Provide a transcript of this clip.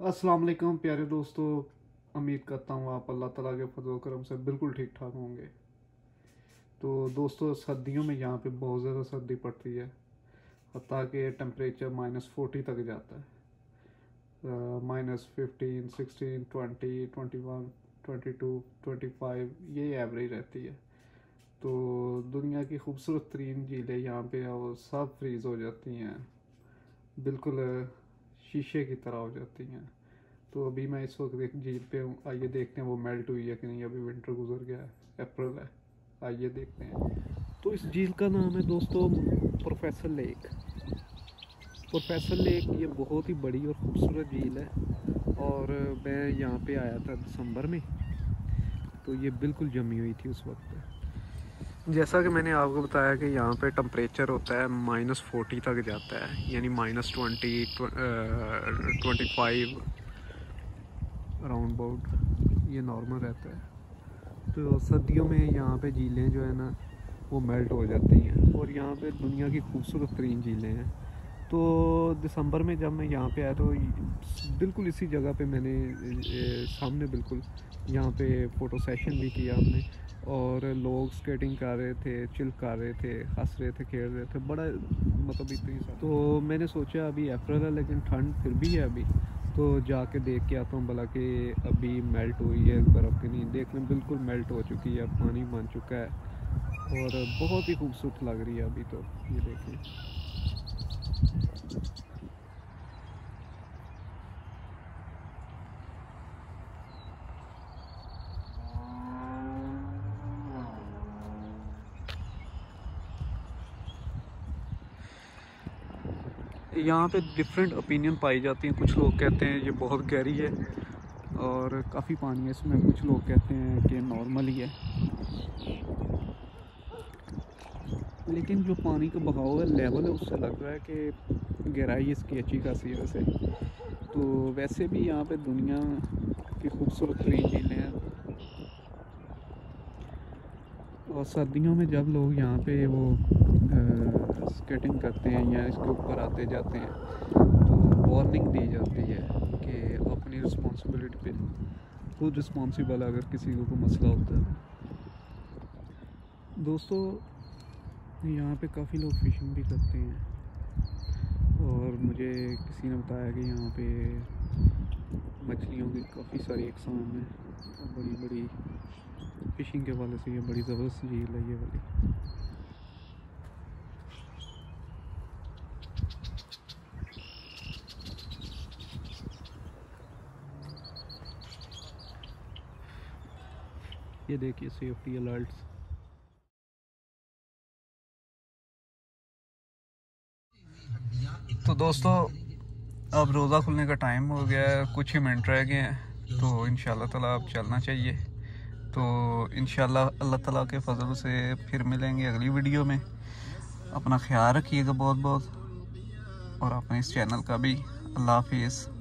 अस्सलाम वालेकुम, प्यारे दोस्तों। उम्मीद करता हूँ आप अल्लाह ताला के फजल करम से बिल्कुल ठीक ठाक होंगे। तो दोस्तों, सर्दियों में यहाँ पे बहुत ज़्यादा सर्दी पड़ती है हती कि टेम्परेचर माइनस फोर्टी तक जाता है। Minus fifteen sixteen twenty twenty one twenty two twenty five ये एवरेज रहती है। तो दुनिया की खूबसूरत तरीन झीलें यहाँ पे वो सब फ्रीज़ हो जाती हैं। बिल्कुल शीशे की तरह हो जाती हैं। तो अभी मैं इस वक्त एक झील पे हूँ। आइए देखते हैं वो मेल्ट हुई है कि नहीं। अभी विंटर गुजर गया है। अप्रैल है। आइए देखते हैं। तो इस झील का नाम है दोस्तों प्रोफेसर लेक प्रोफेसर लेक ये बहुत ही बड़ी और ख़ूबसूरत झील है। और मैं यहाँ पे आया था दिसंबर में। तो ये बिल्कुल जमी हुई थी उस वक्त। जैसा कि मैंने आपको बताया कि यहाँ पे टम्परेचर होता है माइनस फोर्टी तक जाता है, यानी minus twenty twenty five round about ये नॉर्मल रहता है। तो सर्दियों में यहाँ पे झीलें जो है ना, वो मेल्ट हो जाती हैं। और यहाँ पे दुनिया की खूबसूरत तरीन झीलें हैं। तो दिसंबर में जब मैं यहाँ पे आया तो बिल्कुल इसी जगह पे मैंने सामने बिल्कुल यहाँ पे फ़ोटो सेशन भी किया हमने। और लोग स्केटिंग कर रहे थे चिल कर रहे थे, हंस रहे थे, खेल रहे थे, बड़ा मतलब इतनी तो मैंने सोचा अभी अप्रैल है, लेकिन ठंड फिर भी है अभी। तो जाके देख के आता हूँ, भला कि अभी मेल्ट हुई है बर्फ़ की नहीं देख लें बिल्कुल मेल्ट हो चुकी है, पानी बन चुका है। और बहुत ही खूबसूरत लग रही है अभी तो ये देखें यहाँ पे डिफरेंट ओपिनियन पाई जाती हैं। कुछ लोग कहते हैं ये बहुत गहरी है और काफ़ी पानी है इसमें। कुछ लोग कहते हैं कि नॉर्मल ही है। लेकिन जो पानी का बहाव है लेवल है, उससे लग रहा है कि गहराई इसकी अच्छी खासी है वैसे। तो वैसे भी यहाँ पे दुनिया की खूबसूरत तरीन झीलें हैं। और सर्दियों में जब लोग यहाँ पे वो स्केटिंग करते हैं या इसके ऊपर आते जाते हैं तो वार्निंग दी जाती है कि अपनी रिस्पॉन्सिबिलिटी पे, खुद रिस्पॉन्सिबल अगर किसी को मसला होता है। दोस्तों यहाँ पे काफ़ी लोग फिशिंग भी करते हैं। और मुझे किसी ने बताया कि यहाँ पे मछलियों की काफ़ी सारी इकसाम हैं। बड़ी बड़ी फिशिंग के वाले से ये बड़ी ज़बरदस्त झील है ये वाली। ये देखिए सेफ्टी अलर्ट्स तो दोस्तों, अब रोज़ा खुलने का टाइम हो गया है। कुछ ही मिनट रह गए हैं। तो इन ताला अब चलना चाहिए। तो इन अल्लाह ताला के फजल से फिर मिलेंगे अगली वीडियो में। अपना ख्याल रखिएगा बहुत बहुत और अपने इस चैनल का भी। अल्लाह हाफिज़।